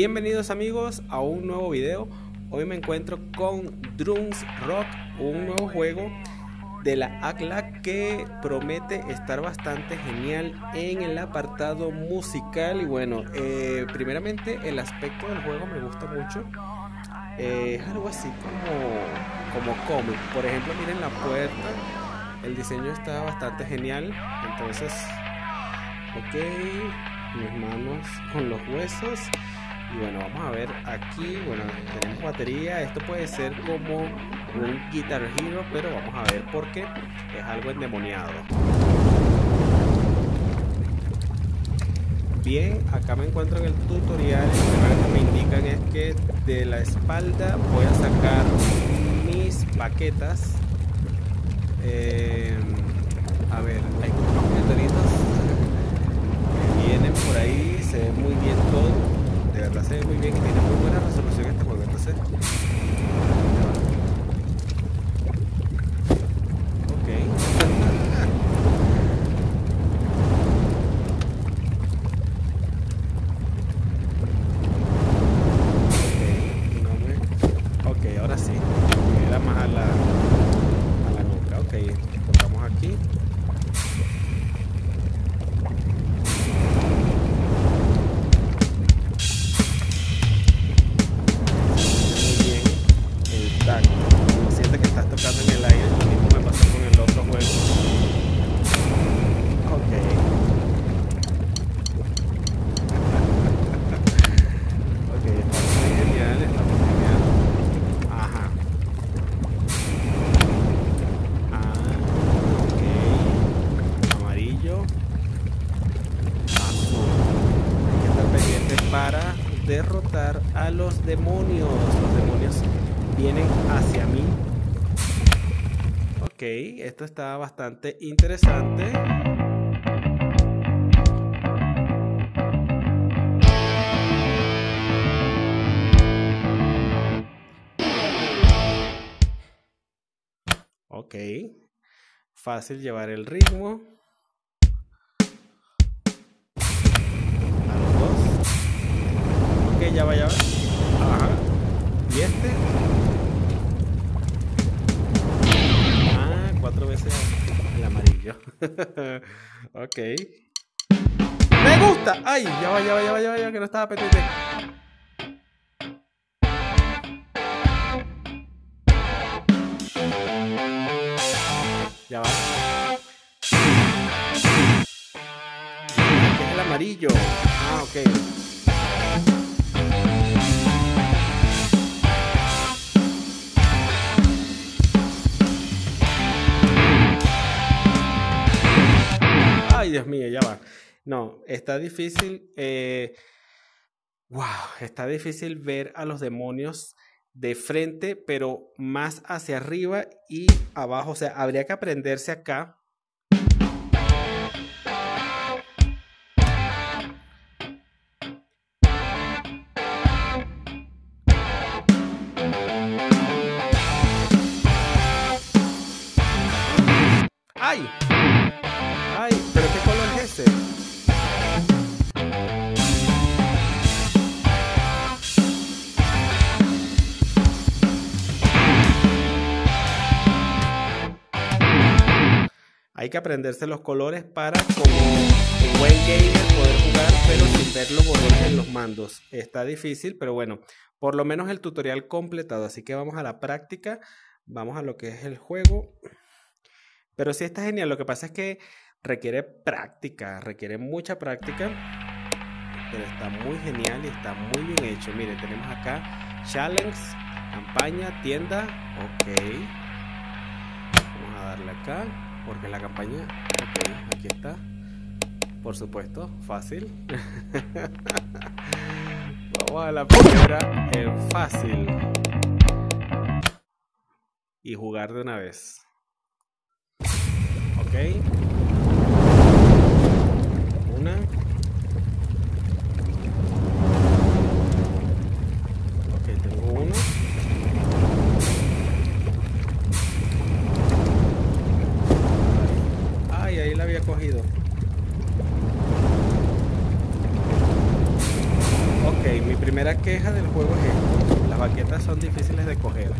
Bienvenidos amigos a un nuevo video. Hoy me encuentro con Drums Rock, un nuevo juego de la ACLA que promete estar bastante genial en el apartado musical. Y bueno, eh, primeramente el aspecto del juego me gusta mucho. Eh, es algo así como, como cómic. Por ejemplo, miren la puerta. El diseño está bastante genial. Entonces, ok, mis manos con los huesos. Y bueno, vamos a ver aquí, bueno, tenemos batería. Esto puede ser como un Guitar Hero, pero vamos a ver por qué es algo endemoniado. Bien, acá me encuentro en el tutorial. Lo que me indican es que de la espalda voy a sacar mis paquetas. Eh, a ver, hay unos meteoritos que vienen por ahí, se ve muy bien todo se ve muy bien y tiene muy buena resolución este juego. Entonces, derrotar Ok, esto está bastante interesante. Ok, fácil llevar el ritmo. ya va, ya va. ok. ¡Me gusta! ¡Ay! Ya va, ya va, ya va, ya va, que no estaba pendiente. Ya va. Es el amarillo. Ah, ok. No, está difícil. Eh, wow, está difícil ver a los demonios de frente, pero más hacia arriba y abajo. O sea, habría que aprenderse acá. Hay que aprenderse los colores para como un buen gamer poder jugar pero sin ver los botones en los mandos. Está difícil, pero bueno, por lo menos el tutorial completado. Así que vamos a la práctica, vamos a lo que es el juego. Pero sí está genial, lo que pasa es que requiere práctica, requiere mucha práctica. Pero está muy genial y está muy bien hecho. Mire, tenemos acá challenge, campaña, tienda. Ok. Vamos a darle acá porque la campaña, ok, aquí está, por supuesto, fácil. Vamos a la primera en fácil y jugar de una vez. Ok. Una. Queja del juego es esto. Las baquetas son difíciles de coger.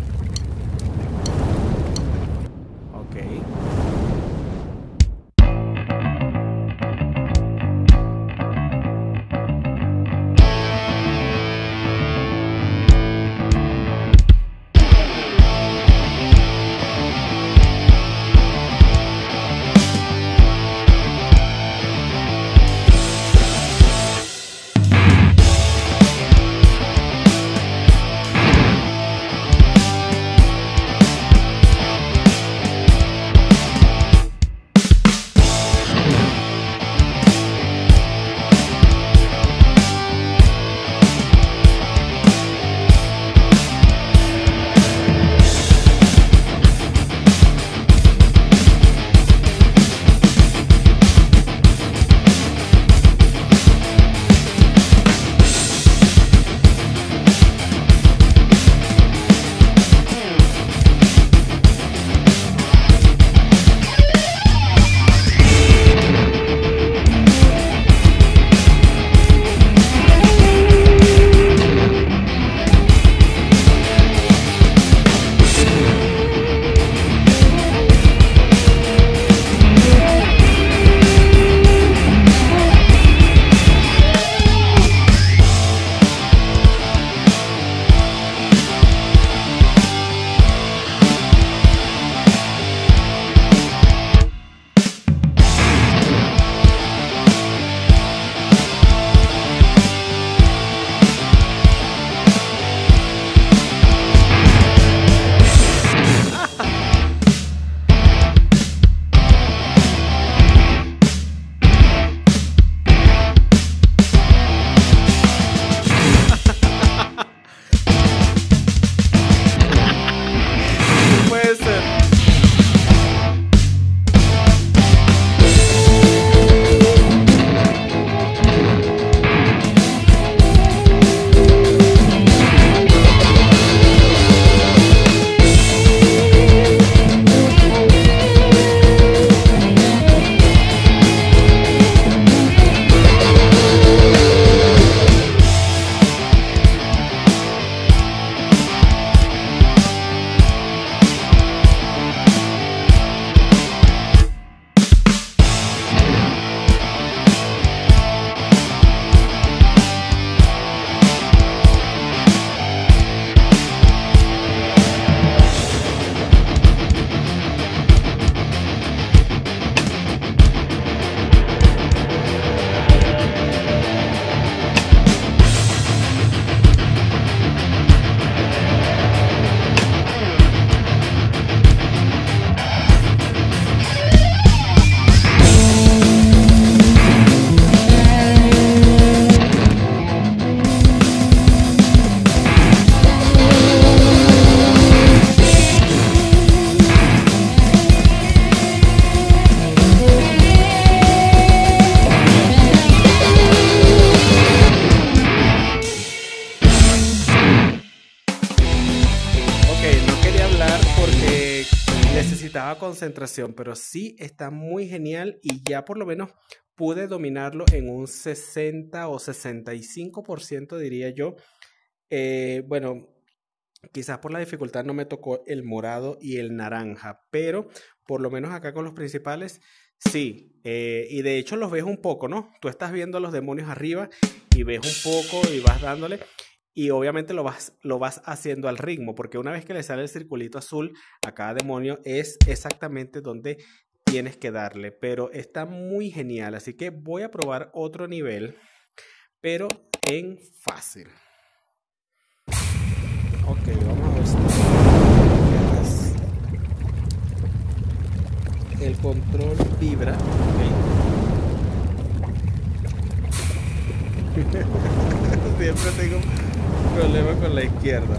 Concentración, pero sí está muy genial y ya por lo menos pude dominarlo en un 60 o 65% diría yo. Eh, bueno, quizás por la dificultad no me tocó el morado y el naranja, pero por lo menos acá con los principales sí. Eh, y de hecho los ves un poco, ¿no? Tú estás viendo los demonios arriba y ves un poco y vas dándole y obviamente lo vas, lo vas haciendo al ritmo, porque una vez que le sale el circulito azul a cada demonio es exactamente donde tienes que darle, pero está muy genial, así que voy a probar otro nivel, pero en fácil. Ok, vamos a ver el control vibra. Siempre tengo problema con la izquierda.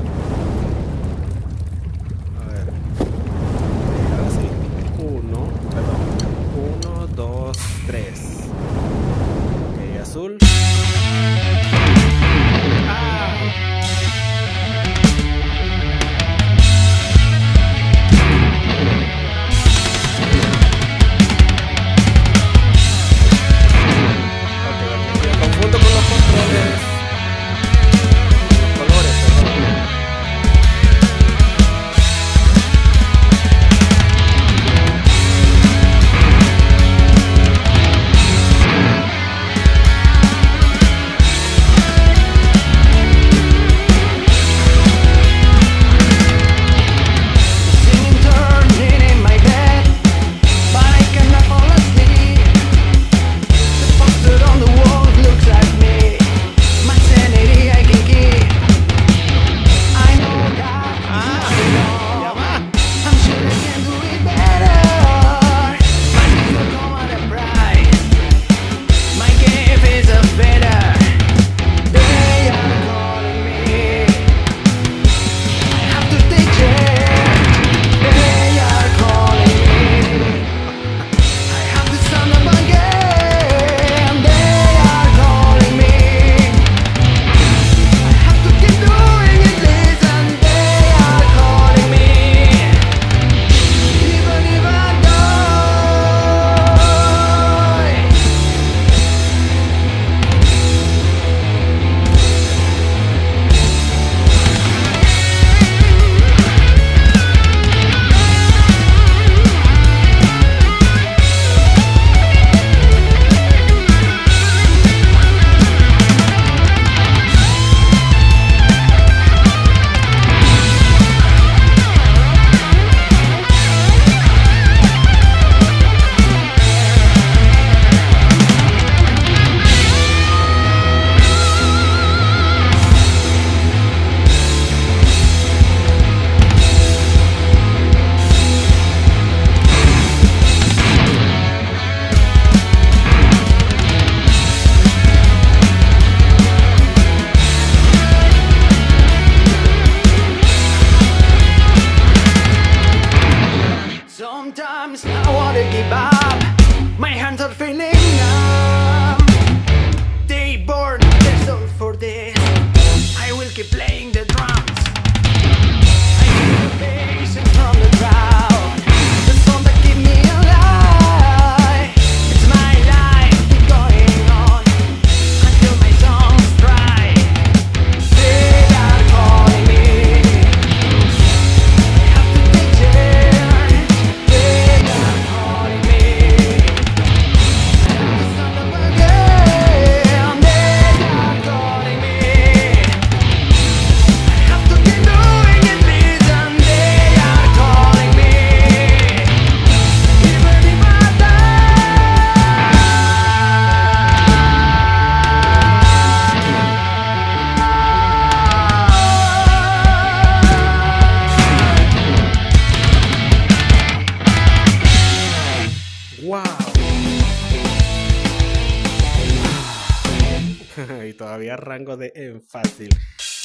Todavía rango de en fácil.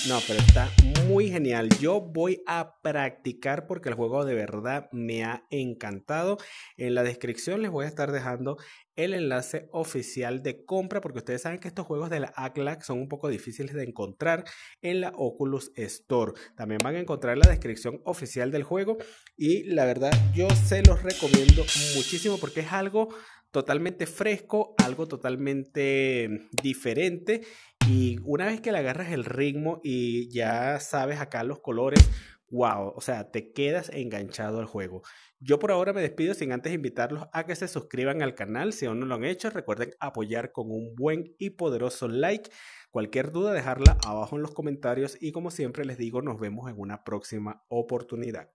No, pero está muy genial. Yo voy a practicar porque el juego de verdad me ha encantado. En la descripción les voy a estar dejando el enlace oficial de compra porque ustedes saben que estos juegos de la ACLAC son un poco difíciles de encontrar en la Oculus Store. También van a encontrar la descripción oficial del juego y la verdad yo se los recomiendo muchísimo porque es algo totalmente fresco, algo totalmente diferente y una vez que le agarras el ritmo y ya sabes acá los colores, wow, o sea, te quedas enganchado al juego. Yo por ahora me despido sin antes invitarlos a que se suscriban al canal si aún no lo han hecho. Recuerden apoyar con un buen y poderoso like. Cualquier duda dejarla abajo en los comentarios y como siempre les digo nos vemos en una próxima oportunidad.